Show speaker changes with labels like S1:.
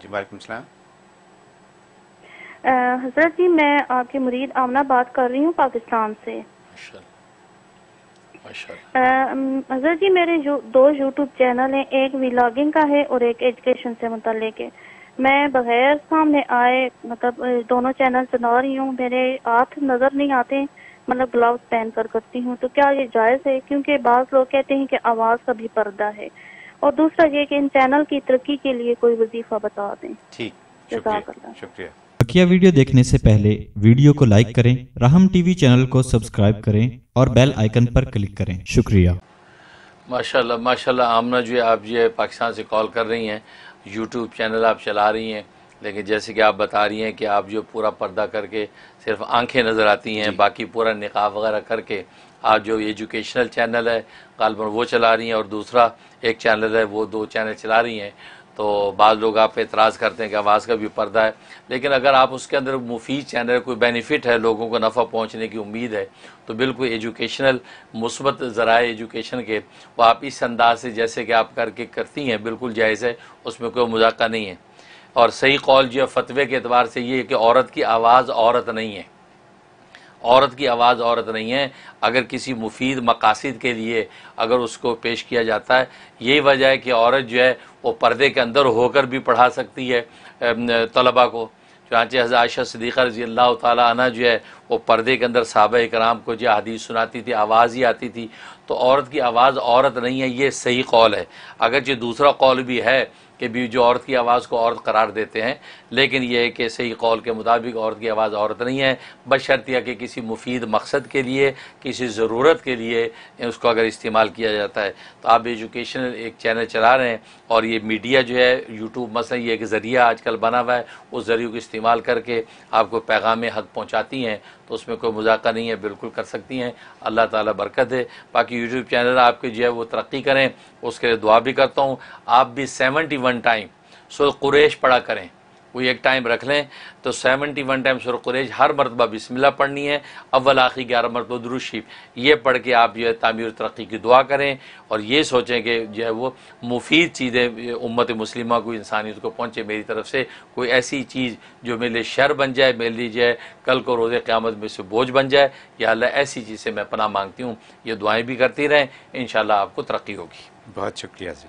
S1: जी वालेकुम सलाम।
S2: हज़रत जी मैं आपकी मुरीद आमना बात कर रही हूँ पाकिस्तान से। हज़रत जी मेरे यू, दो यूट्यूब चैनल हैं एक व्लॉगिंग का है और एक एजुकेशन से मुतलिक है। मैं बगैर सामने आए मतलब दोनों चैनल चला रही हूँ। मेरे हाथ नज़र नहीं आते मतलब ग्लव्स पहन कर करती हूँ। तो क्या ये जायज़ है? क्योंकि बाज लोग कहते हैं कि आवाज़ का भी पर्दा है। और दूसरा ये कि इन चैनल की तरक्की के लिए कोई वजीफा बता दें।
S1: ठीक शुक्रिया शुक्रिया।
S3: बकिया वीडियो देखने से पहले वीडियो को लाइक करें राहम टीवी चैनल को सब्सक्राइब करें और बेल आइकन पर क्लिक करें। शुक्रिया।
S4: माशाल्लाह माशाल्लाह आमना जो है आप जो है पाकिस्तान से कॉल कर रही हैं यूट्यूब चैनल आप चला रही हैं लेकिन जैसे कि आप बता रही हैं कि आप जो पूरा पर्दा करके सिर्फ़ आँखें नज़र आती हैं बाकी पूरा निकाब वगैरह करके आप जो एजुकेशनल चैनल है गालबन वो चला रही हैं और दूसरा एक चैनल है, वो दो चैनल चला रही हैं। तो बाद लोग आप पे एतराज़ करते हैं कि आवाज़ का भी पर्दा है। लेकिन अगर आप उसके अंदर मुफीद चैनल कोई बेनिफिट है लोगों को नफ़ा पहुँचने की उम्मीद है तो बिल्कुल एजुकेशनल मुस्बत ज़रा एजुकेशन के, वो आप इस अंदाज से जैसे कि आप करके करती हैं, बिल्कुल जायज़ है, उसमें कोई मजाका नहीं है। और सही कौल जो फतवे के अतबार से ये है कि औरत की आवाज़ औरत नहीं है। औरत की आवाज़ औरत नहीं है। अगर किसी मुफीद मकासद के लिए अगर उसको पेश किया जाता है, यही वजह है कि औरत जो है, वो पर्दे के अंदर होकर भी पढ़ा सकती है तलबा को। चुनाचे हज़रत आयशा सदीक़ा रज़ी अल्लाह ताला जो है, वो पर्दे के अंदर साहब कराम को जो हदीस सुनाती थी, आवाज़ ही आती थी। तो औरत की आवाज़ औरत नहीं है, ये सही कौल है। अगर जो दूसरा कौल भी है कि भी जो औरत की आवाज़ को औरत करार देते हैं, लेकिन यह है कि सही कौल के मुताबिक औरत की आवाज़ औरत नहीं है। बशर्त यह कि किसी मुफीद मकसद के लिए, किसी ज़रूरत के लिए उसको अगर इस्तेमाल किया जाता है। तो आप एजुकेशनल एक चैनल चला रहे हैं और ये मीडिया जो है, यूट्यूब मसला ये एक ज़रिया आजकल बना हुआ है, उस ज़रिए को इस्तेमाल करके आपको पैगाम हक पहुँचाती हैं तो उसमें कोई मजाका नहीं है, बिल्कुल कर सकती हैं। अल्लाह ताला बरकत है बाकी यूट्यूब चैनल आपके जो है, वो तरक्की करें उसके लिए दुआ भी करता हूँ। आप भी सेवेंटी वन टाइम सो कुरेश पढ़ा करें। कोई एक टाइम रख लें। तो सेवेंटी वन टाइम सुर कुरेश हर मरतबा बिस्मिल्लाह पढ़नी है। अव्वल, आखिर ग्यारह मरतबा दुरुशीफ ये पढ़ के आप जो है तामीर तरक्की की दुआ करें और ये सोचें कि जो है वो मुफीद चीज़ें उम्मत मुस्लिमा को, इंसानियत को पहुँचे मेरी तरफ़ से। कोई ऐसी चीज़ जो मेरे लिए शर बन जाए, मेरे लिए जो है कल को रोज़ क़्यामत में से बोझ बन जाए, या अल्लाह ऐसी चीज़ से मैं पनाह मांगती हूँ। ये दुआएँ भी करती रहें। इन आपको तरक्की होगी।
S1: बहुत शुक्रिया जी।